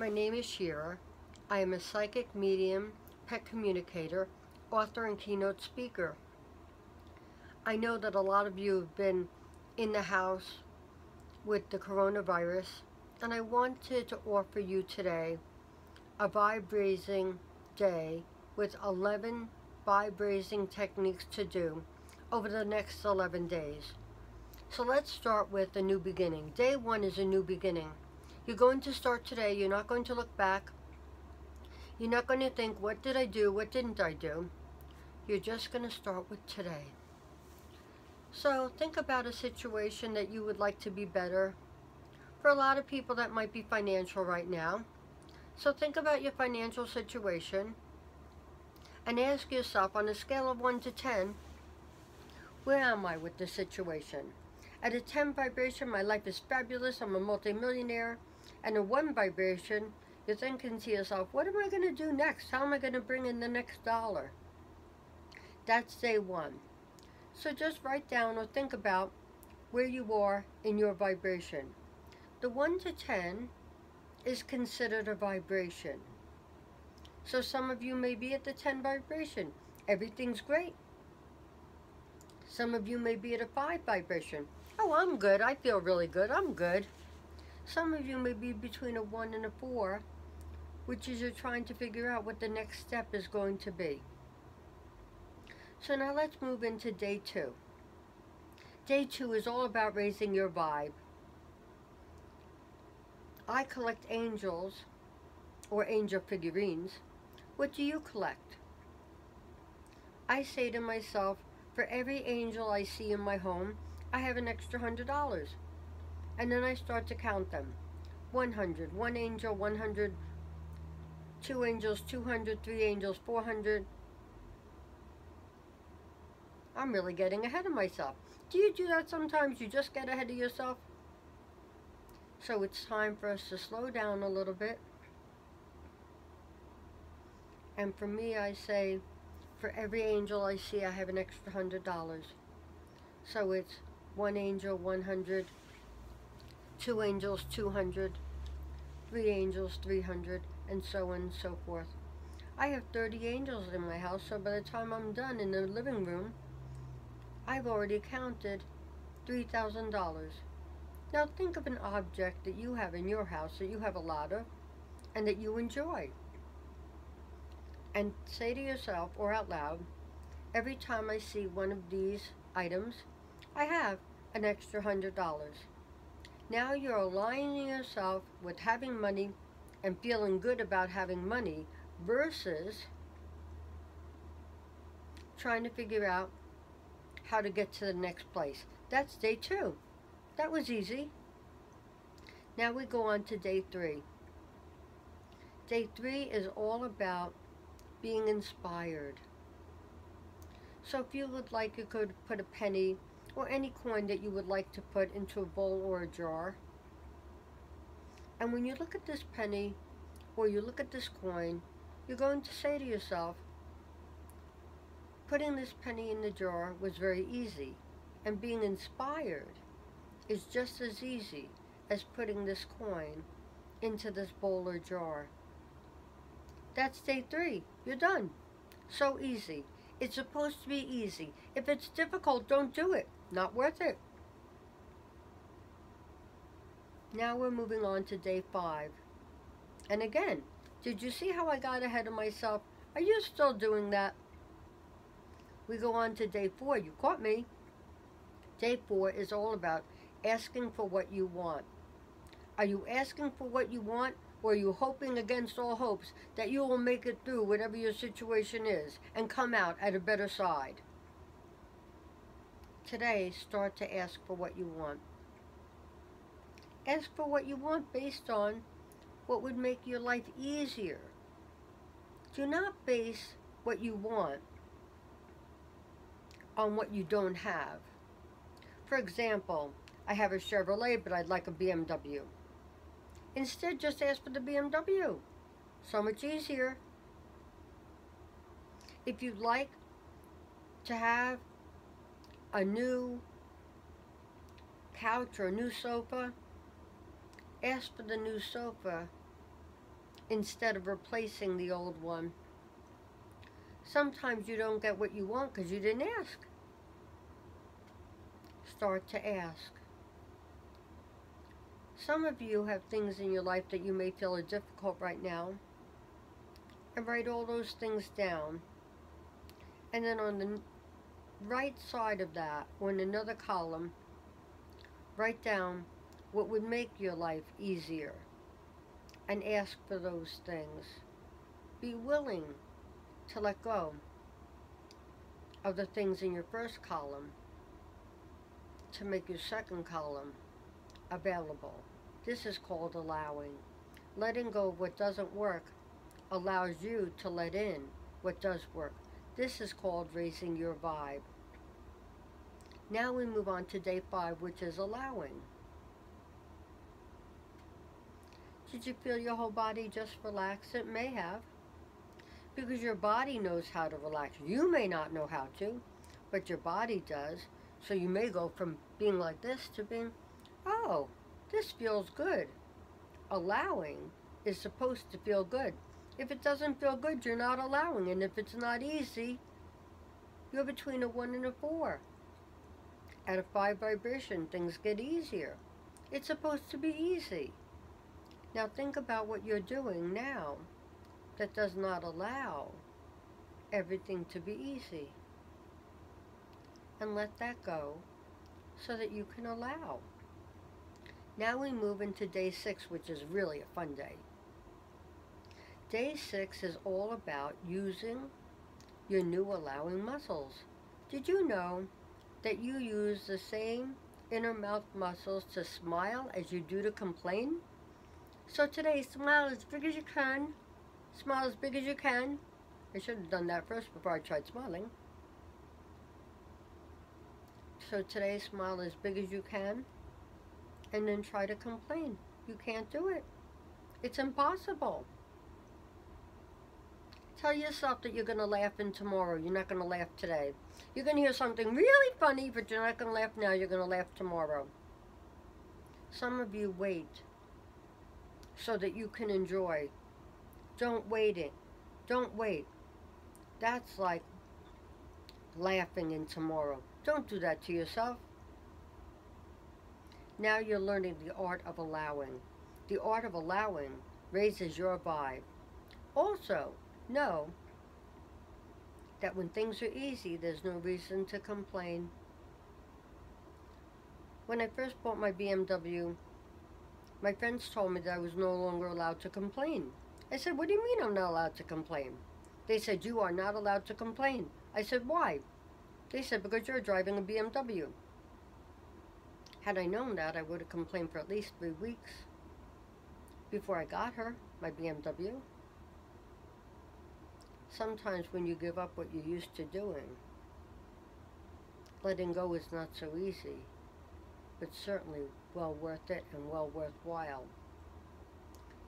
My name is Shira. I am a psychic medium, pet communicator, author, and keynote speaker. I know that a lot of you have been in the house with the coronavirus, and I wanted to offer you today a vibrating day with 11 vibrating techniques to do over the next 11 days. So let's start with a new beginning. Day one is a new beginning. You're going to start today. You're not going to look back. You're not going to think, what did I do? What didn't I do? You're just going to start with today. So think about a situation that you would like to be better. For a lot of people, that might be financial right now. So think about your financial situation and ask yourself on a scale of 1 to 10, where am I with this situation? At a 10 vibration, my life is fabulous, I'm a multimillionaire, and a one vibration, you're thinking to yourself, what am I going to do next? How am I going to bring in the next dollar? That's day one. So just write down or think about where you are in your vibration. The 1 to 10 is considered a vibration. So some of you may be at the 10 vibration. Everything's great. Some of you may be at a 5 vibration. Oh, I'm good. I feel really good. I'm good. Some of you may be between a 1 and a 4, which is you're trying to figure out what the next step is going to be. So now let's move into day 2. Day 2 is all about raising your vibe. I collect angels, or angel figurines. What do you collect? I say to myself, for every angel I see in my home, I have an extra hundred dollars. And then I start to count them. 100, one angel, 100, two angels, 200, three angels, 400. I'm really getting ahead of myself. Do you do that sometimes? You just get ahead of yourself? So it's time for us to slow down a little bit. And for me, I say, for every angel I see, I have an extra hundred dollars. So it's one angel, 100, two angels 200, three angels 300, and so on and so forth. I have 30 angels in my house, so by the time I'm done in the living room, I've already counted $3,000. Now think of an object that you have in your house that you have a lot of and that you enjoy. And say to yourself or out loud, every time I see one of these items, I have an extra hundred dollars. Now you're aligning yourself with having money and feeling good about having money versus trying to figure out how to get to the next place. That's day two. That was easy. Now we go on to day three. Day three is all about being inspired. So if you would like, you could put a penny or any coin that you would like to put into a bowl or a jar. And when you look at this penny or you look at this coin, you're going to say to yourself, putting this penny in the jar was very easy, and being inspired is just as easy as putting this coin into this bowl or jar. That's day three. You're done. So easy. It's supposed to be easy. If it's difficult, don't do it. Not worth it. Now we're moving on to day five. And again, did you see how I got ahead of myself? Are you still doing that? We go on to day four. You caught me. Day four is all about asking for what you want. Are you asking for what you want or are you hoping against all hopes that you will make it through whatever your situation is and come out at a better side? Today, start to ask for what you want. Ask for what you want based on what would make your life easier. Do not base what you want on what you don't have. For example, I have a Chevrolet, but I'd like a BMW. Instead, just ask for the BMW. So much easier. If you'd like to have a new couch or a new sofa, ask for the new sofa instead of replacing the old one. Sometimes you don't get what you want because you didn't ask. Start to ask. Some of you have things in your life that you may feel are difficult right now. And write all those things down. And then on the right side of that, or in another column, write down what would make your life easier. And ask for those things. Be willing to let go of the things in your first column to make your second column available. This is called allowing. Letting go of what doesn't work allows you to let in what does work. This is called raising your vibe. Now we move on to day five, which is allowing. Did you feel your whole body just relax? It may have. Because your body knows how to relax. You may not know how to, but your body does. So you may go from being like this to being, oh, this feels good. Allowing is supposed to feel good. If it doesn't feel good, you're not allowing. And if it's not easy, you're between a 1 and a 4. At a 5 vibration, things get easier. It's supposed to be easy. Now think about what you're doing now that does not allow everything to be easy. And let that go so that you can allow. Now we move into day six, which is really a fun day. Day six is all about using your new allowing muscles. Did you know that you use the same inner mouth muscles to smile as you do to complain? So today, smile as big as you can. Smile as big as you can. I should have done that first before I tried smiling. So today, smile as big as you can and then try to complain. You can't do it. It's impossible. Tell yourself that you're going to laugh in tomorrow. You're not going to laugh today. You're going to hear something really funny, but you're not going to laugh now. You're going to laugh tomorrow. Some of you wait so that you can enjoy. Don't wait it. Don't wait. That's like laughing in tomorrow. Don't do that to yourself. Now you're learning the art of allowing. The art of allowing raises your vibe. Also, know that when things are easy, there's no reason to complain. When I first bought my BMW, my friends told me that I was no longer allowed to complain. I said, what do you mean I'm not allowed to complain? They said, you are not allowed to complain. I said, why? They said, because you're driving a BMW. Had I known that, I would have complained for at least three weeks before I got her, my BMW. Sometimes when you give up what you're used to doing, letting go is not so easy, but certainly well worth it and well worthwhile.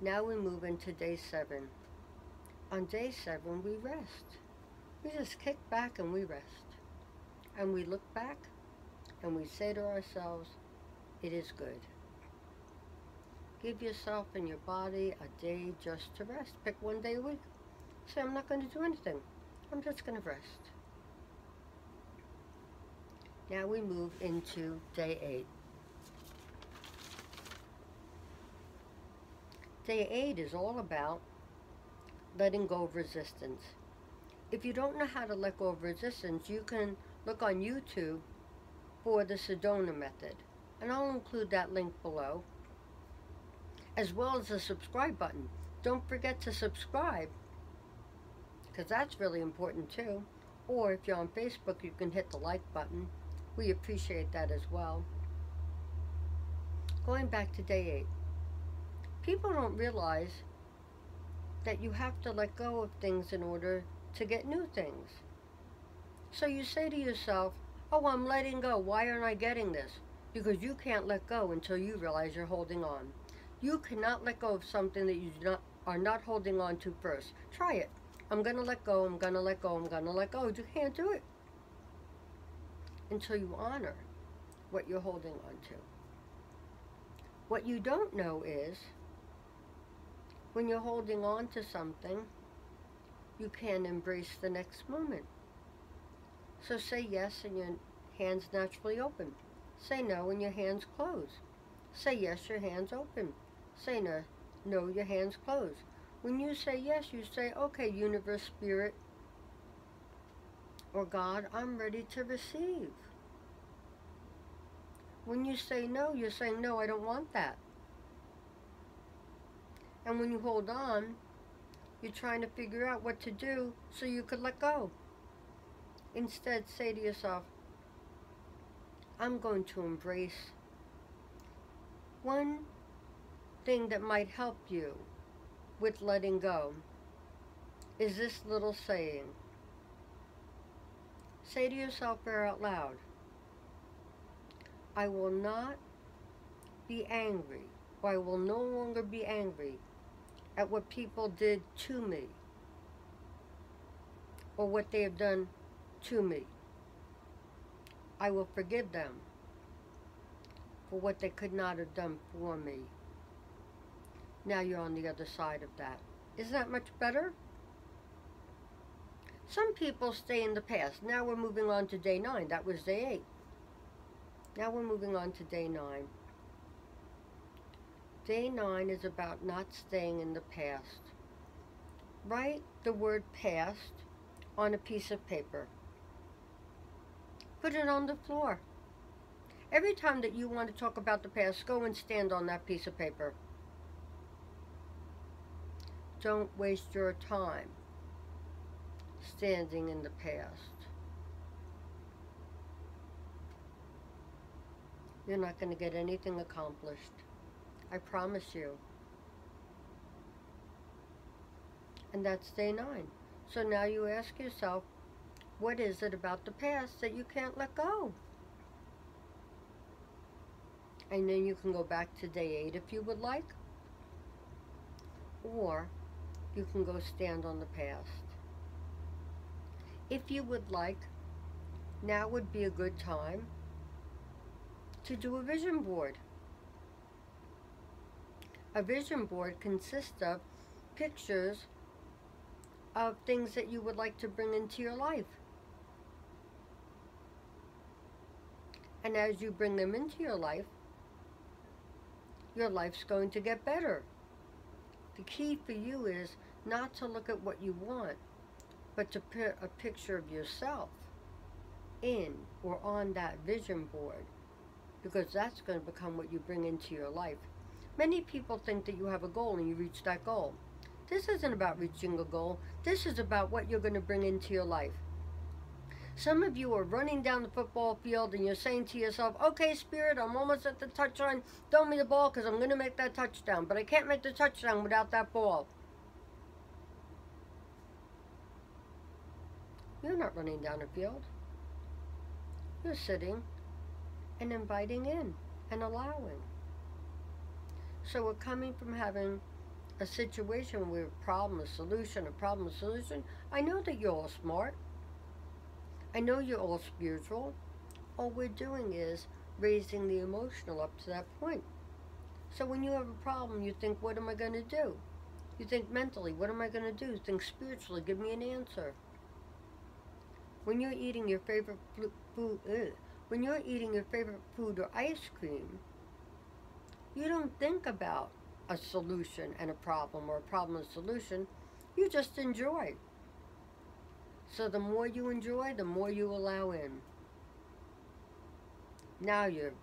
Now we move into day seven. On day seven, we rest. We just kick back and we rest. And we look back and we say to ourselves, it is good. Give yourself and your body a day just to rest. Pick one day a week. Say, I'm not going to do anything. I'm just going to rest. Now we move into day eight. Day eight is all about letting go of resistance. If you don't know how to let go of resistance, you can look on YouTube for the Sedona method and I'll include that link below, as well as the subscribe button. Don't forget to subscribe, because that's really important too. Or if you're on Facebook, you can hit the like button. We appreciate that as well. Going back to day eight, people don't realize that you have to let go of things in order to get new things. So you say to yourself, oh, I'm letting go. Why aren't I getting this? because you can't let go until you realize you're holding on. You cannot let go of something that you not, are not holding on to first. Try it. I'm going to let go, I'm going to let go, I'm going to let go. You can't do it until you honor what you're holding on to. What you don't know is When you're holding on to something, you can't embrace the next moment. So say yes and your hands naturally open. Say no and your hands close. Say yes, your hands open. Say no, no, your hands close. When you say yes, you say, okay, universe, spirit, or God, I'm ready to receive. When you say no, you're saying, no, I don't want that. And when you hold on, you're trying to figure out what to do so you could let go. Instead, say to yourself, I'm going to embrace one thing that might help you with letting go is this little saying. Say to yourself or out loud, I will not be angry, or I will no longer be angry at what people did to me, or what they have done to me. I will forgive them for what they could not have done for me. Now you're on the other side of that. Isn't that much better? Some people stay in the past. Now we're moving on to day nine. That was day eight. Now we're moving on to day nine. Day nine is about not staying in the past. Write the word past on a piece of paper. Put it on the floor. Every time that you want to talk about the past, go and stand on that piece of paper. Don't waste your time standing in the past. You're not going to get anything accomplished. I promise you. And that's day nine. So now you ask yourself, what is it about the past that you can't let go? And then you can go back to day eight if you would like. Or you can go stand on the past. If you would like, now would be a good time to do a vision board. A vision board consists of pictures of things that you would like to bring into your life. And as you bring them into your life, your life's going to get better. The key for you is not to look at what you want, but to put a picture of yourself in or on that vision board because that's going to become what you bring into your life. Many people think that you have a goal and you reach that goal. This isn't about reaching a goal. This is about what you're going to bring into your life. Some of you are running down the football field and you're saying to yourself, okay, Spirit, I'm almost at the touchline. Throw me the ball because I'm going to make that touchdown. But I can't make the touchdown without that ball. You're not running down a field. You're sitting and inviting in and allowing. So we're coming from having a situation where problem, a solution, a problem, a solution. I know that you're all smart. I know you're all spiritual. All we're doing is raising the emotional up to that point. So when you have a problem, you think, what am I going to do? You think mentally, what am I going to do? Think spiritually, give me an answer. When you're eating your favorite food, when you're eating your favorite food or ice cream, you don't think about a solution and a problem or a problem and solution. You just enjoy. So the more you enjoy, the more you allow in. Now you're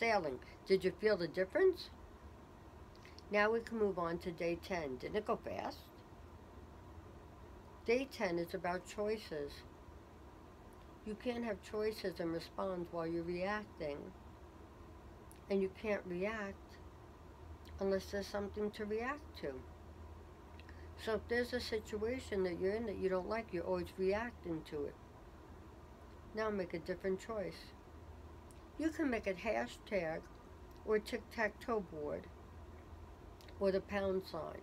sailing. Did you feel the difference? Now we can move on to day 10. Didn't it go fast? Day 10 is about choices. You can't have choices and respond while you're reacting. And you can't react unless there's something to react to. So if there's a situation that you're in that you don't like, you're always reacting to it. Now make a different choice. You can make a hashtag or tic-tac-toe board or the pound sign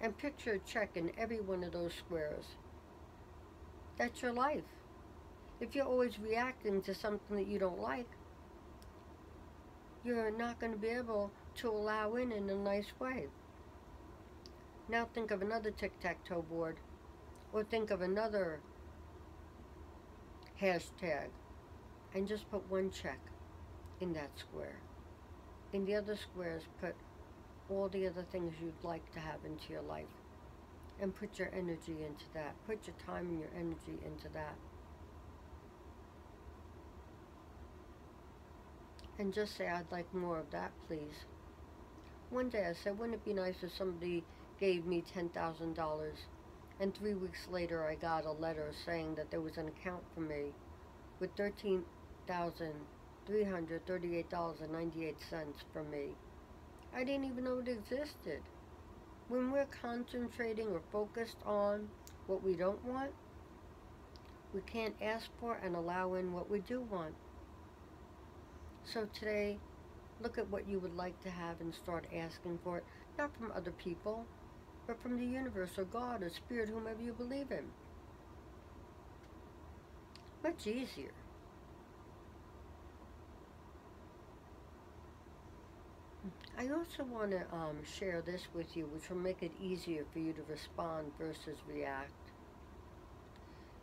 and picture a check in every one of those squares. That's your life. If you're always reacting to something that you don't like, you're not going to be able to allow in in a nice way. Now think of another tic-tac-toe board or think of another hashtag and just put one check in that square. In the other squares, put all the other things you'd like to have into your life and put your energy into that. Put your time and your energy into that. And just say, I'd like more of that, please. One day I said, wouldn't it be nice if somebody gave me $10,000 and three weeks later I got a letter saying that there was an account for me with $13,338.98 for me. I didn't even know it existed. When we're concentrating or focused on what we don't want, we can't ask for and allow in what we do want. So today, look at what you would like to have and start asking for it, not from other people, but from the universe or God or Spirit, whomever you believe in. Much easier. I also want to um, share this with you, which will make it easier for you to respond versus react.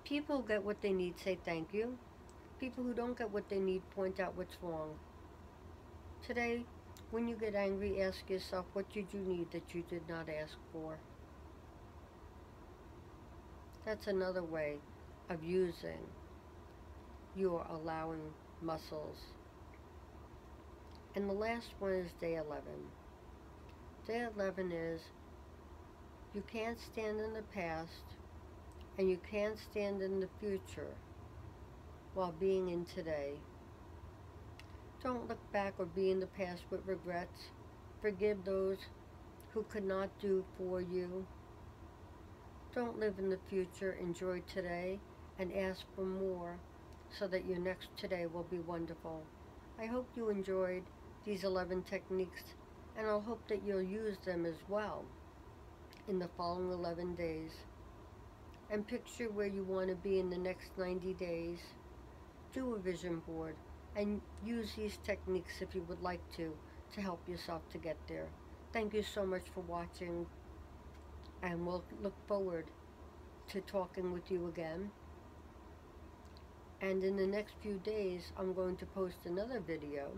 People get what they need say thank you. People who don't get what they need point out what's wrong. Today, when you get angry, ask yourself, what did you need that you did not ask for? That's another way of using your allowing muscles and the last one is day 11. Day 11 is you can't stand in the past and you can't stand in the future while being in today. Don't look back or be in the past with regrets. Forgive those who could not do for you. Don't live in the future. Enjoy today and ask for more so that your next today will be wonderful. I hope you enjoyed these 11 techniques and I'll hope that you'll use them as well in the following 11 days. And picture where you want to be in the next 90 days. Do a vision board and use these techniques if you would like to to help yourself to get there. Thank you so much for watching and we'll look forward to talking with you again. And in the next few days, I'm going to post another video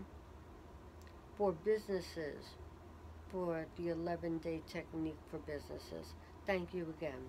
for businesses for the 11 day technique for businesses. Thank you again.